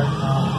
right now.